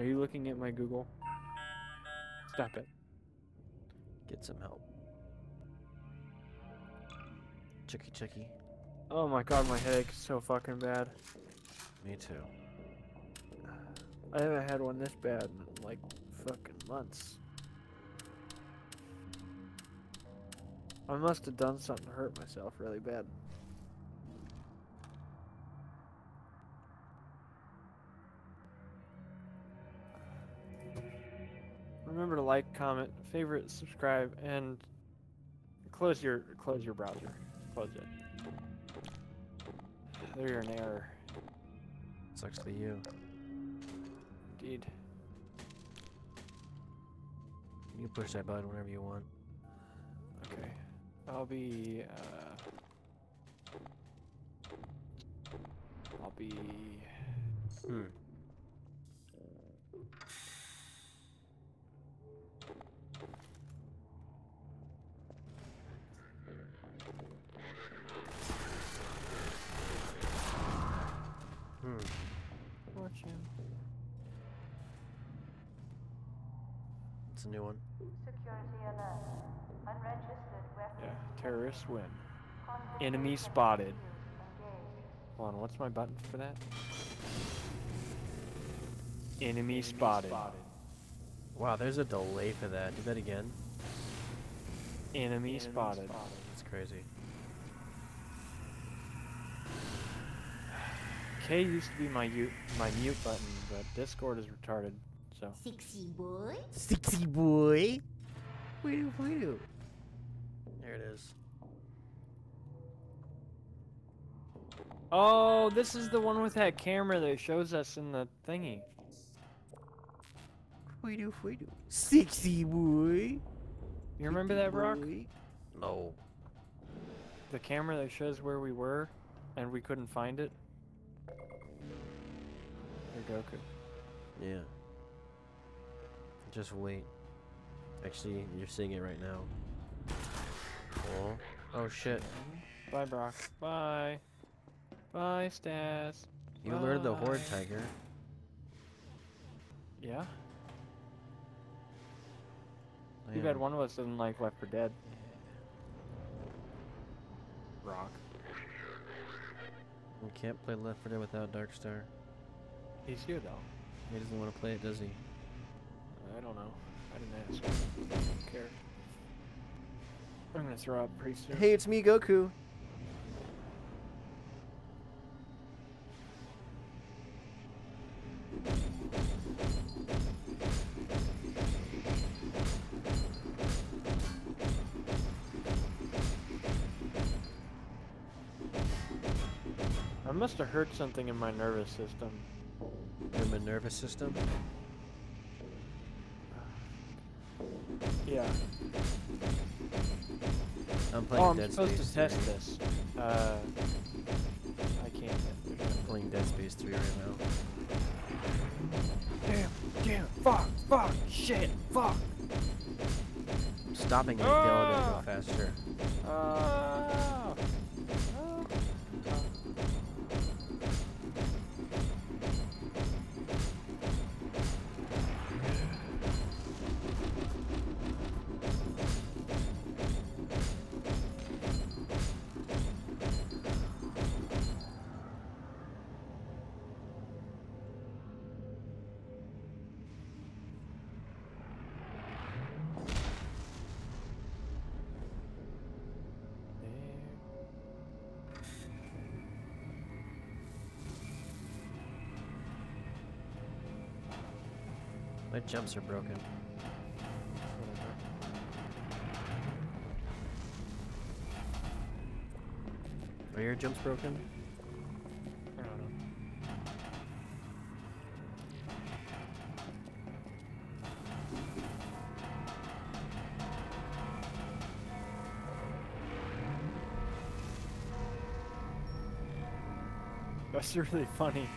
Are you looking at my Google? Stop it. Get some help. Chucky Chucky. Oh my god, my headache is so fucking bad. Me too. I haven't had one this bad in like fucking months. I must have done something to hurt myself really bad. Remember to like, comment, favorite, subscribe, and close your close your browser. Close it. There you're an error. Sucks to you. Indeed. You can push that button whenever you want. Okay. I'll be, uh... I'll be... Hmm. It's a new one. Security alert. Unregistered weapons. Yeah, terrorists win. Enemy spotted. Hold on, what's my button for that? Enemy spotted. Wow, there's a delay for that. Do that again. Enemy spotted. That's crazy. K used to be my my mute button, but Discord is retarded. So Sexy boy. Sexy boy. Woo woo. There it is. Oh, this is the one with that camera that shows us in the thingy. Woo woo. Sexy boy. You remember that, Brock? No. The camera that shows where we were, and we couldn't find it. Or Goku. Yeah. Just wait. Actually, you're seeing it right now. Oh. Oh shit. Bye, Brock. Bye. Bye, Stas. You lured the horde tiger. Yeah. I Too bad one of us doesn't like Left 4 Dead. Rock. We can't play Left 4 Dead without Darkstar. He's here though. He doesn't want to play it, does he? I don't know. I didn't ask. I don't care. I'm gonna throw up pretty soon. Hey, it's me, Goku. I must have hurt something in my nervous system. In my nervous system. Yeah. I'm playing Oh, I'm Dead supposed Space to test 3. this. Uh, I can't. I'm playing Dead Space 3 right now. Damn! Damn! Fuck! Fuck! Shit! Fuck! I'm stopping it. Ah! Ah! faster. Ah! My jumps are broken. Are your jumps broken? I don't know. That's really funny.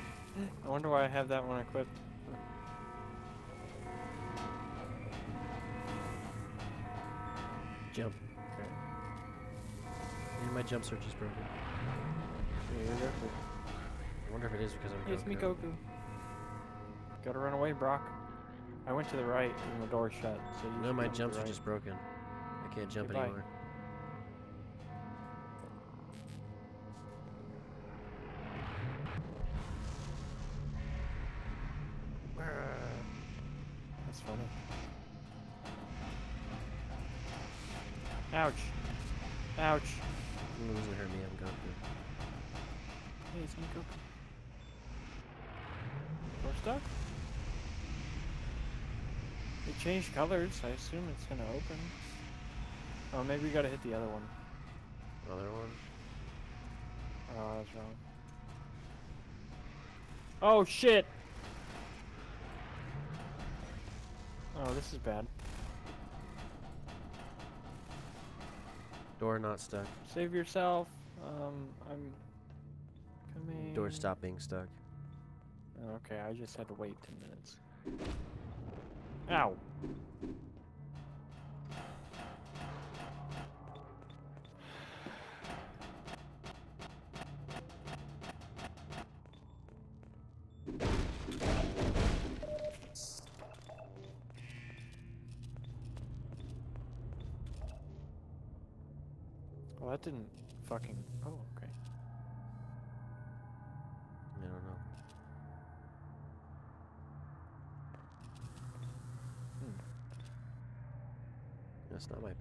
I wonder why I have that one equipped. Jump. Okay. Maybe my jump search is broken. Yeah, you're I wonder if it is because I'm It's me, Goku. Goku. Gotta run away, Brock. I went to the right and the door shut, so you No, my come to jumps are right. just broken. I can't jump Goodbye. anymore. It changed colors. I assume it's gonna open. Oh, maybe we gotta hit the other one. Other one? Oh, that's wrong. Oh shit! Oh, this is bad. Door not stuck. Save yourself. Um, I'm coming. Door stop being stuck. Okay, I just had to wait 10 minutes. Ow! Well, that didn't fucking. Oh, okay. I don't know. Hmm.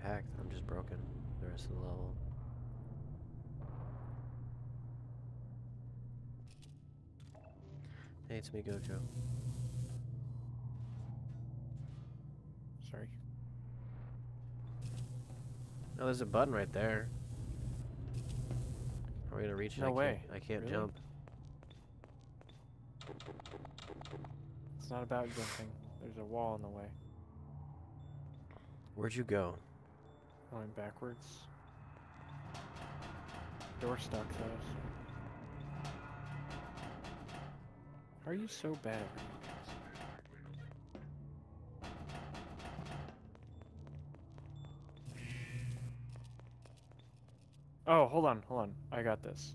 That's not my pack. I'm just broken. The rest of the level. Hey, it's me, Gojo. Sorry. Oh, there's a button right there. Are we gonna reach it? No I can't- way. I can't Really? jump. It's not about jumping. There's a wall in the way. Where'd you go? Going backwards. Door stuck though. Are you so bad at? Oh, hold on, hold on. I got this.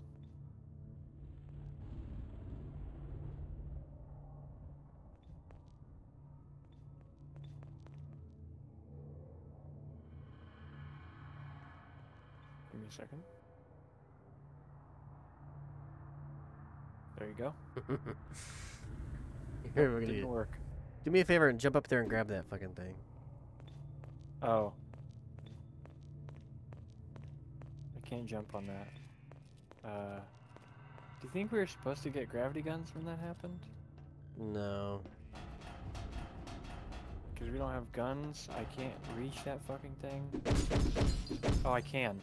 A second. There you go. Here, we're gonna Didn't do- work. Do me a favor and jump up there and grab that fucking thing. Oh. I can't jump on that. Uh, do you think we were supposed to get gravity guns when that happened? No. Because we don't have guns, I can't reach that fucking thing. Oh, I can.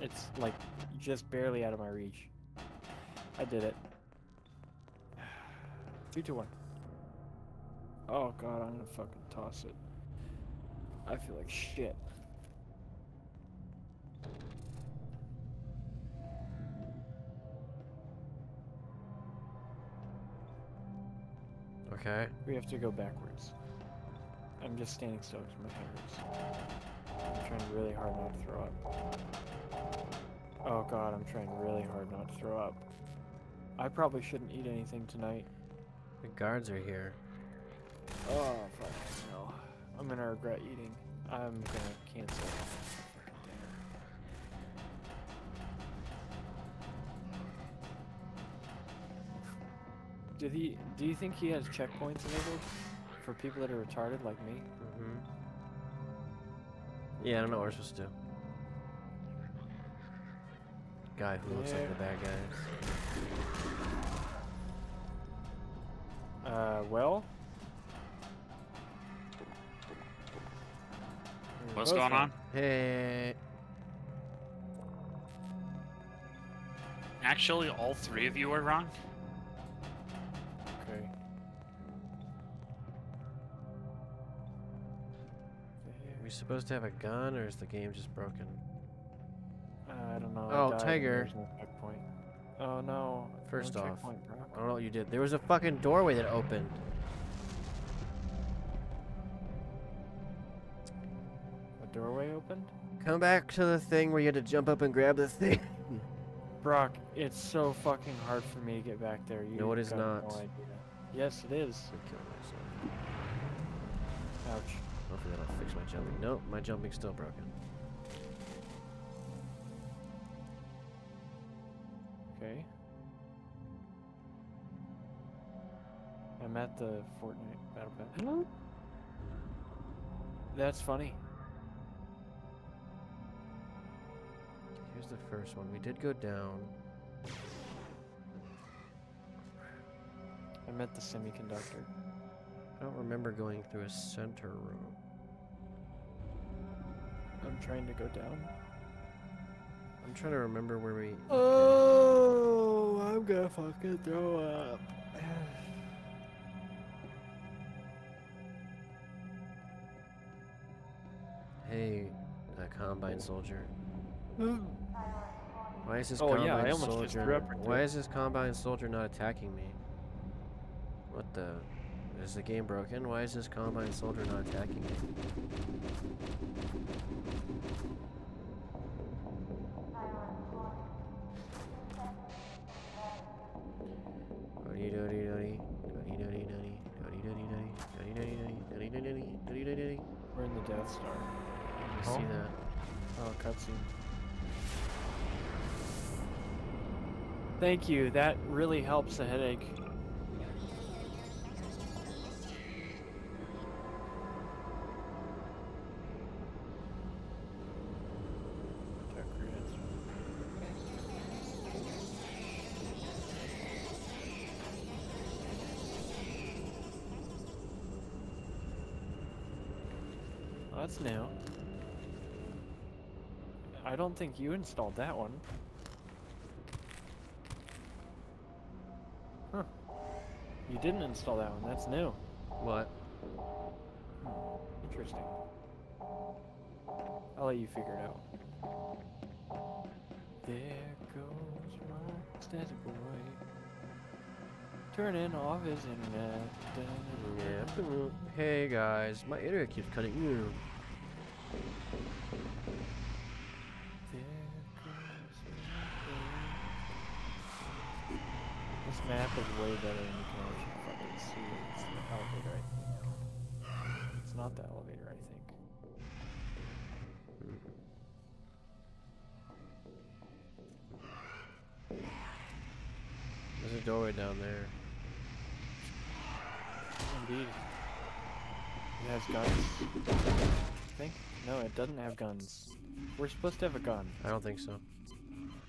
It's like just barely out of my reach. I did it. Two to one. Oh god, I'm gonna fucking toss it. I feel like shit. Okay. We have to go backwards. I'm just standing still because my head. I'm trying really hard not to throw up. Oh god, I'm trying really hard not to throw up. I probably shouldn't eat anything tonight. The guards are here. Oh fuck no. I'm gonna regret eating. I'm gonna cancel. Did he? Do you think he has checkpoints enabled for people that are retarded like me? Mm-hmm. Yeah, I don't know what we're supposed to do. Guy who looks like the bad guys. Uh, well. What's going on? Hey. Actually, all three of you are wrong. Supposed to have a gun, or is the game just broken? Uh, I don't know. Oh, Tiger. There's no checkpoint. Oh no. First no off. I don't know what you did. There was a fucking doorway that opened. A doorway opened? Come back to the thing where you had to jump up and grab the thing. Brock, it's so fucking hard for me to get back there. You No, it is not. No. Yes, it is. I'm killing myself. Ouch. Hopefully that'll fix my jumping. Nope, my jumping's still broken. Okay. I'm at the Fortnite Battle Pass. Hello? That's funny. Here's the first one. We did go down. I'm at the semiconductor. I don't remember going through a center room. I'm trying to go down. I'm trying to remember where we. Oh, I'm gonna fucking throw up. Hey, uh, Combine Soldier. Why is this Oh, Combine yeah, I almost just Soldier? threw up why there. is this Combine Soldier not attacking me? What the? Is the game broken? Why is this Combine Soldier not attacking me? Death Star. You see Oh. that? Oh, cutscene. Thank you. That really helps the headache. That's new. I don't think you installed that one. Huh. You didn't install that one. That's new. What? Hmm. Interesting. I'll let you figure it out. There goes my steady boy. Turning off his internet. Yeah. Hey guys, my internet keeps cutting. you. There goes my boy. This map is way better than you can actually fucking see. It's the elevator, I think. It's not the elevator, I think. There's a doorway down there. Indeed. It has guns. I think? No, it doesn't have guns. We're supposed to have a gun. I don't think so.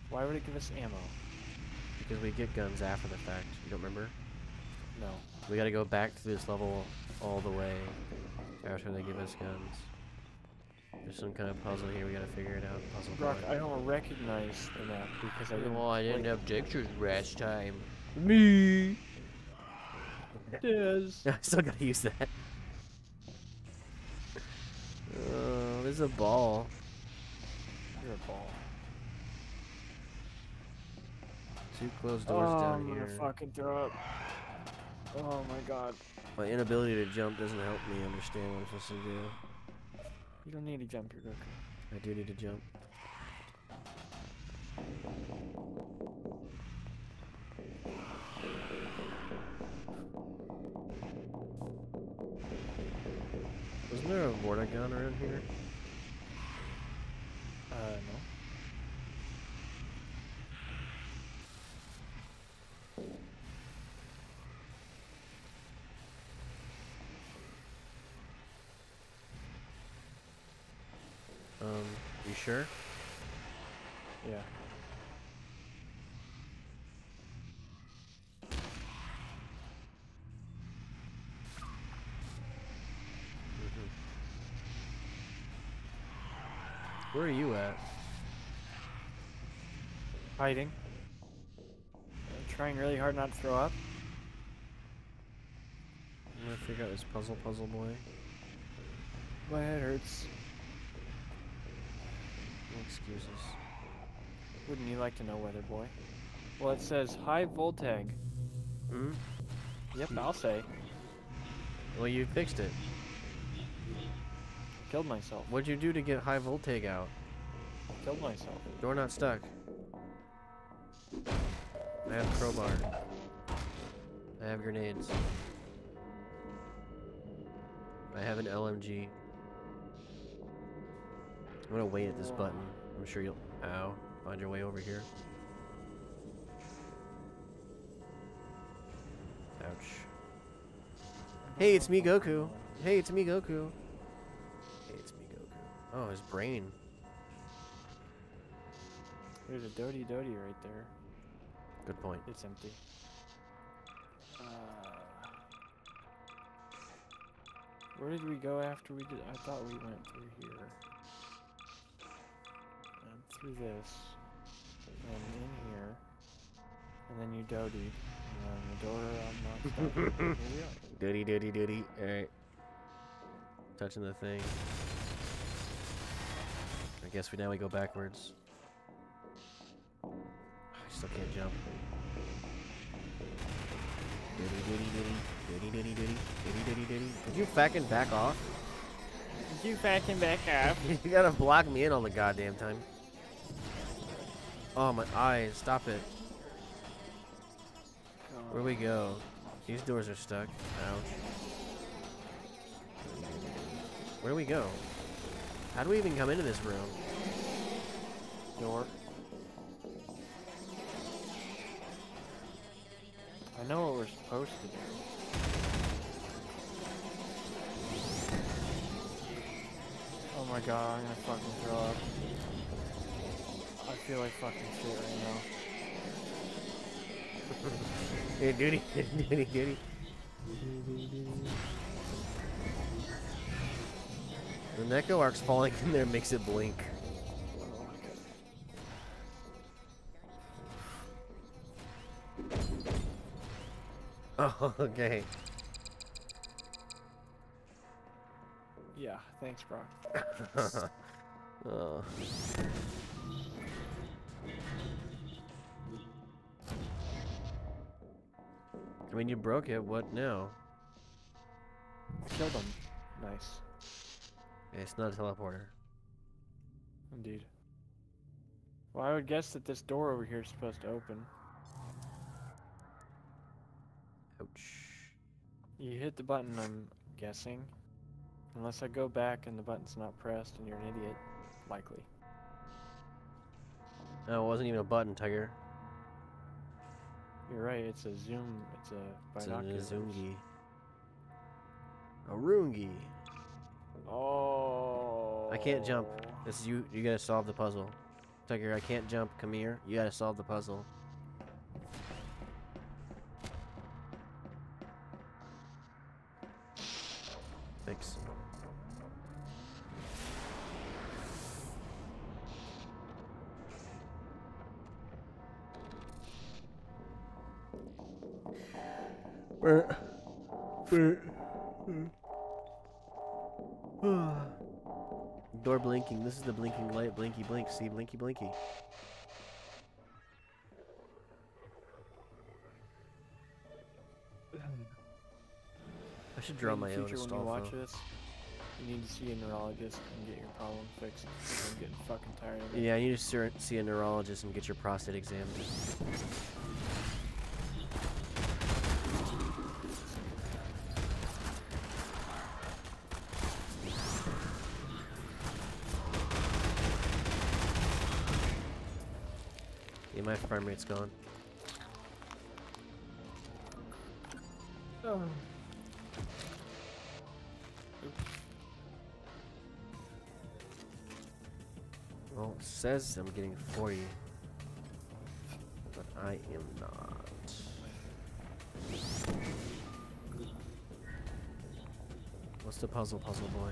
Why would it give us ammo? Because we get guns after the fact. You don't remember? No. We gotta go back through this level all the way after they give us guns. There's some kind of puzzle here. We gotta figure it out. Puzzle Brock. I don't recognize the map because I didn't. well, I didn't play- have pictures last time. Me. Yes. I still gotta use that. Oh, there's a ball. You're a ball. Two closed Oh, doors down I'm here. gonna fucking throw up. Oh my god. My inability to jump doesn't help me understand what I'm supposed to do. You don't need to jump your Goku. I do need to jump. Wasn't there a Vortigaunt around here? Uh, no. Um, you sure? Yeah. Where are you at? Hiding. I'm trying really hard not to throw up. I'm gonna figure out this puzzle, puzzle boy. My head hurts. No excuses. Wouldn't you like to know, Weather Boy? Well, it says high voltag. Hmm? Yep, I'll say. Well, you fixed it. Killed myself. What'd you do to get high voltage out? Killed myself. Door not stuck. I have crowbar. I I have grenades. I have an LMG. I'm gonna wait at this button. I'm sure you'll. Ow. Find your way over here. Ouch. Hey, it's me, Goku. Hey, it's me, Goku. Oh, his brain. There's a Dodie Dodie right there. Good point. It's empty. Uh, where did we go after we did? I thought we went through here. And through this. And in here. And then you dodied. And then the door unlocked. up. Here we are. Diddy, diddy, diddy. Alright. Touching the thing. I guess we now we go backwards. I still can't jump. Diddy, diddy, diddy. Diddy, diddy, diddy. Diddy, diddy, diddy. Could you fucking back off? You backing back off? you gotta block me in all the goddamn time. Oh, my eyes. Stop it. Where we go? These doors are stuck. Ouch. Where do we go? How do we even come into this room? Door. I know what we're supposed to do. Oh my god, I'm gonna fucking throw up. I feel like fucking shit right now. Hey, duty, duty, duty. The Neko arc's falling in there makes it blink. Oh, okay. Yeah, thanks, Brock. oh. I mean, you broke it. What now? Killed him. Nice. It's not a teleporter. Indeed. Well, I would guess that this door over here is supposed to open. Ouch. You hit the button, I'm guessing. Unless I go back and the button's not pressed and you're an idiot. Likely. No, it wasn't even a button, Tiger. You're right, it's a zoom, it's a It's an binoculars. A Rungi. Oh. I can't jump. This is you. You gotta solve the puzzle. Tucker, I can't jump. Come here. You gotta solve the puzzle. Thanks. Uh, uh, uh. Door blinking. This is the blinking light. Blinky blink. See, blinky blinky. I should draw In the my own future, when you watch this, you need to see a neurologist and get your problem fixed. 'cause I'm getting fucking tired of it. Yeah, you need to see a neurologist and get your prostate examined. Yeah, my frame rate's gone. Oh. Well, it says I'm getting 40. But I am not. What's the puzzle, puzzle boy?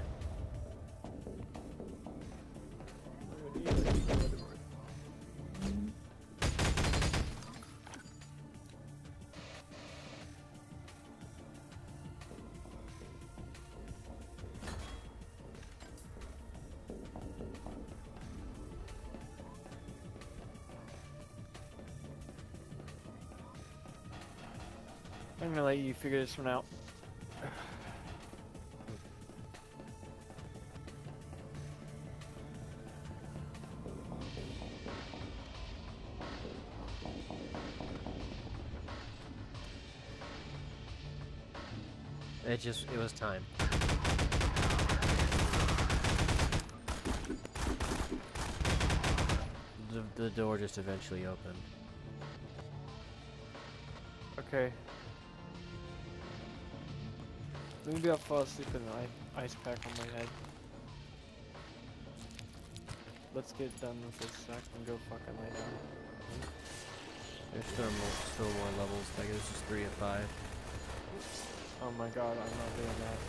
Let you figure this one out. It just, it was time. The, the door just eventually opened. Okay. Maybe I'll fall asleep with an ice pack on my head. Let's get done with this so I can go fucking lay down. There's still more, still more levels. Like this is three of five. Oh my god, I'm not doing that.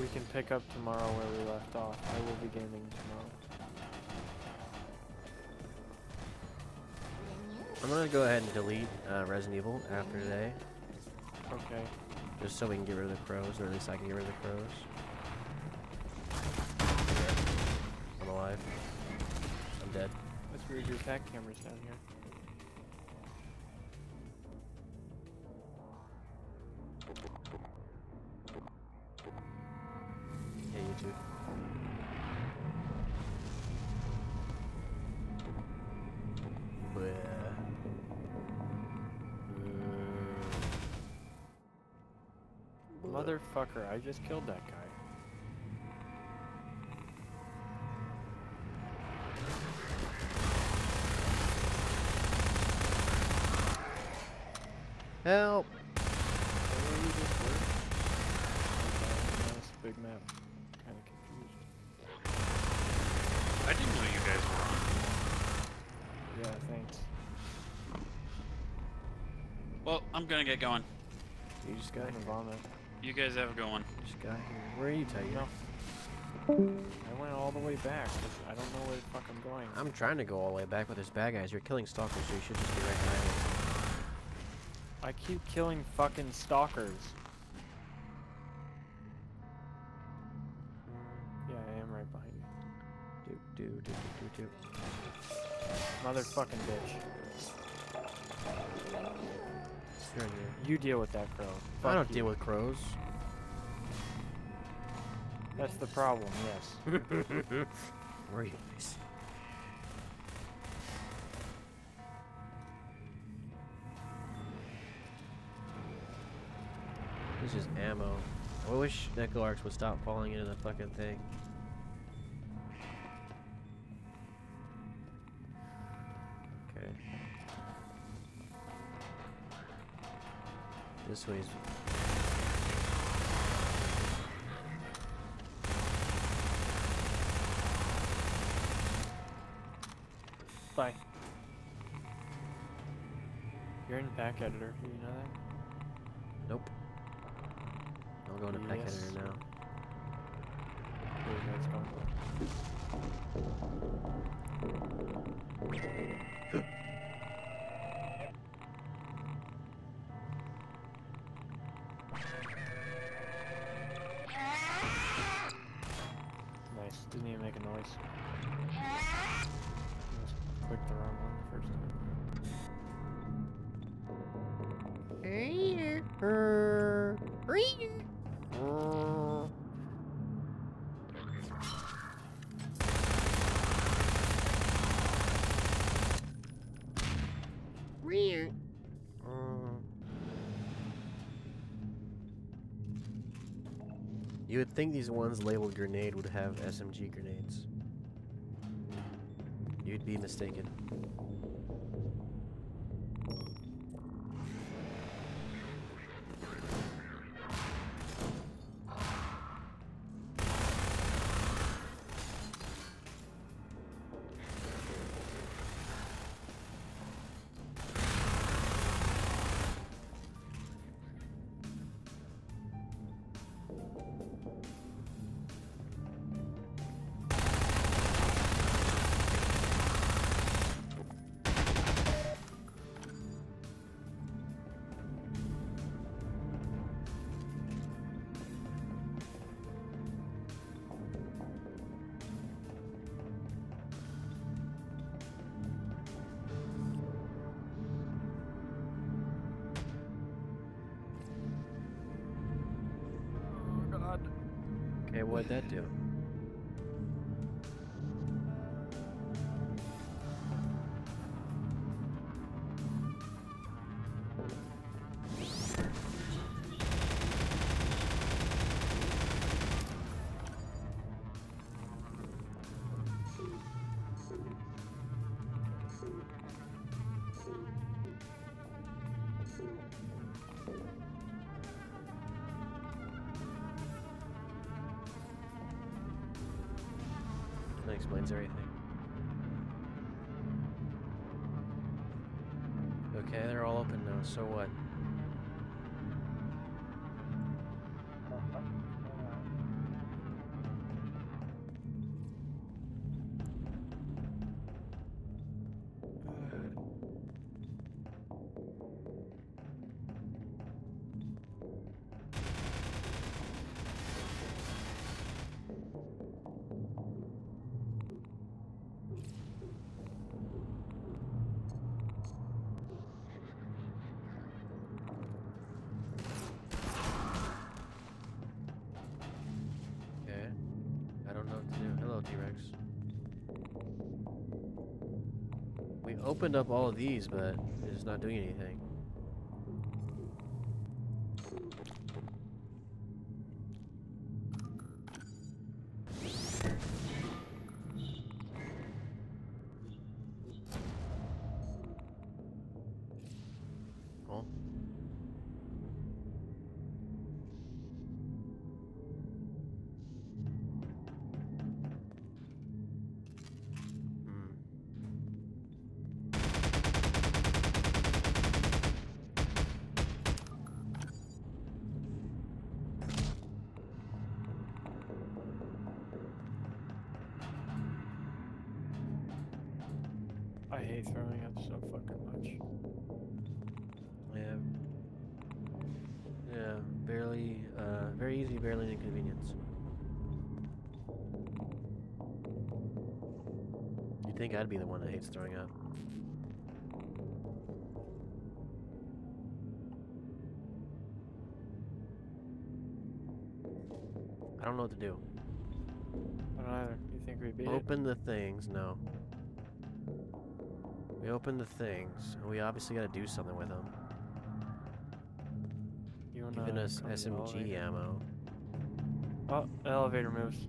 We can pick up tomorrow where we left off. I will be gaming tomorrow. I'm gonna go ahead and delete uh, Resident Evil after today, Okay. Just so we can get rid of the crows, or at least I can get rid of the crows. I'm alive. I'm dead. That's weird, your attack camera's down here. Motherfucker, I just killed that guy. Help! Where you just were? Okay, Nice big map. Kinda confused. I didn't know you guys were on. Yeah, thanks. Well, I'm gonna get going. You just Got got in the here. vomit. You guys have a good one. Just got here. Where are you, Tiger? No. I went all the way back. 'cause I don't know where the fuck I'm going. I'm trying to go all the way back with this bad guys. You're killing stalkers, so you should just be right behind me. I keep killing fucking stalkers. Yeah, I am right behind you. Do do do do do do. Motherfucking bitch. You're in here. You deal with that crow. I don't you. deal with crows. That's the problem, yes. Where are you guys? This is ammo. I wish Neko Arc's would stop falling into the fucking thing. This way's Bye. You're in PAC editor, do you know that? Nope. I'll go into PAC Yes. editor now. Where you guys going? Nice. First. You would think these ones labeled grenade would have SMG grenades. You'd be mistaken. Okay, what'd that do? Okay, they're all open now, so what? Opened up all of these, but it's not doing anything. Throwing up so fucking much. Yeah. Yeah, barely, uh, very easy, barely an inconvenience. You'd think I'd be the one that hates throwing up. I don't know what to do. I don't either. You think we beat it? Open the things, no. We open the things, and we obviously gotta do something with them. You wanna Giving us to SMG ammo. Oh, elevator moves.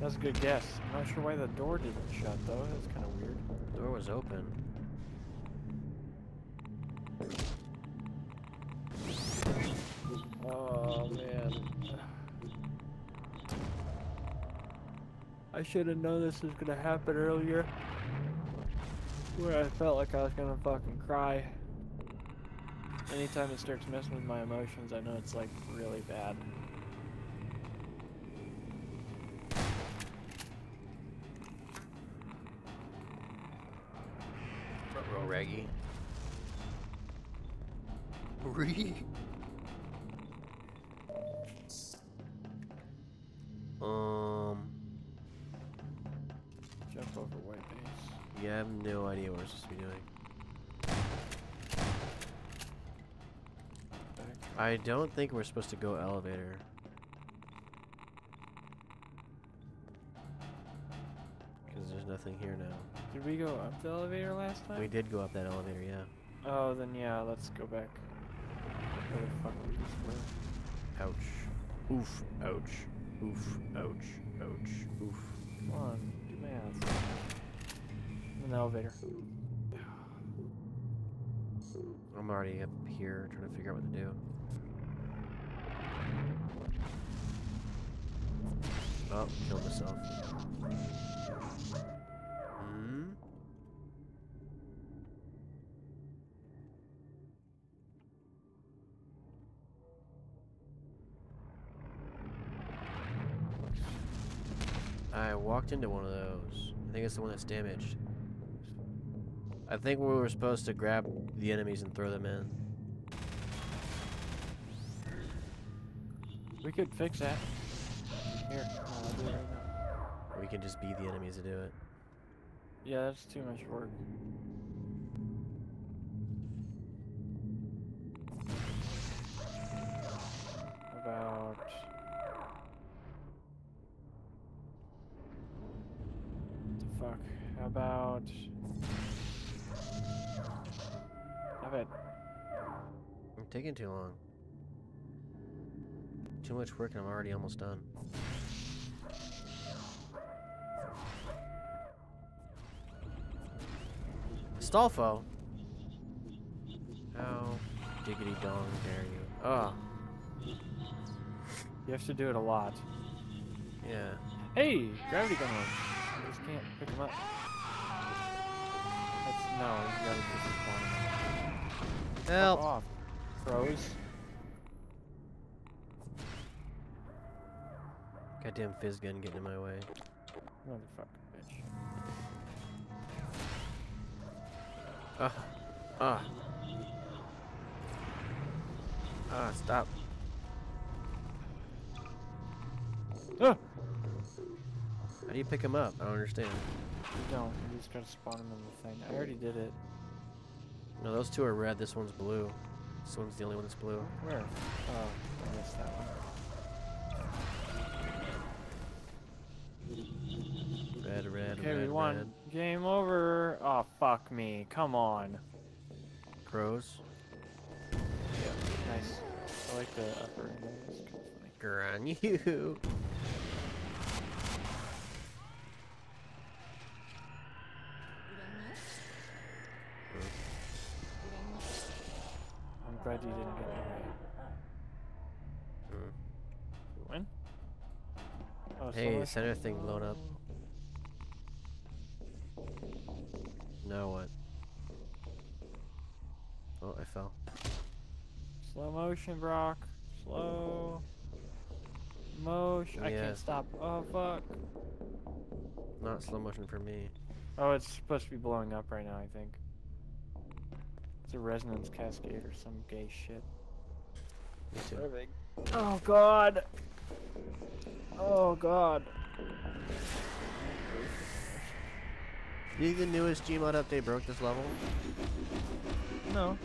That's a good guess. I'm not sure why the door didn't shut though. That's kind of weird. The Door was open. Oh man. I should have known this was gonna happen earlier. Where I felt like I was gonna fucking cry. Anytime it starts messing with my emotions, I know it's like really bad. Front row Reggie. Reggie. I don't think we're supposed to go elevator. Because there's nothing here now. Did we go up the elevator last time? We did go up that elevator, yeah. Oh, then yeah, let's go back. Where the fuck we just were. Ouch. Oof. Ouch. Oof. Ouch. Ouch. Oof. Come on, do math. In the elevator. I'm already up here trying to figure out what to do. Oh, killed myself. Hmm? I walked into one of those. I think it's the one that's damaged. I think we were supposed to grab the enemies and throw them in. We could fix that. Here, I'll do it right now. We can just be the enemies to do it. Yeah, that's too much work. About the fuck? How about how about I'm taking too long. Too much work and I'm already almost done. Stolfo! How diggity dong dare you? Oh, you have to do it a lot. yeah. Hey, gravity gun launch. I just can't pick him up. That's no, you gotta just. Help! off, crows. Goddamn physgun getting in my way. Motherfucker, bitch. Ah. Ah. Ah, stop. Ah! How do you pick him up? I don't understand. You don't. You just gotta spawn him in the thing. I already did it. No, those two are red. This one's blue. This one's the only one that's blue. Where? Oh, I missed that one. Red, red, Okay, red, we won. red. Game over. Oh, fuck me. Come on. Crows. Nice. I like the upper end of this. Kinda funny. Gran you. I'm glad you didn't get away. Hmm. Win? Oh, Hey, someone- center thing blown up. Now what? Oh, I fell. Slow motion, Brock. Slow motion. I can't stop. Oh, fuck. Not slow motion for me. Oh, it's supposed to be blowing up right now, I think. It's a resonance cascade or some gay shit. Me too. Oh, God. Oh, God. Do you think the newest Gmod update broke this level? No.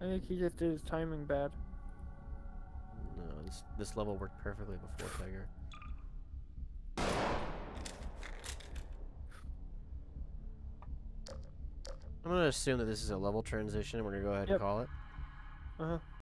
I think he just did his timing bad. No, this this level worked perfectly before Tiger. I'm gonna assume that this is a level transition. And we're gonna go ahead Yep. and call it. Uh huh.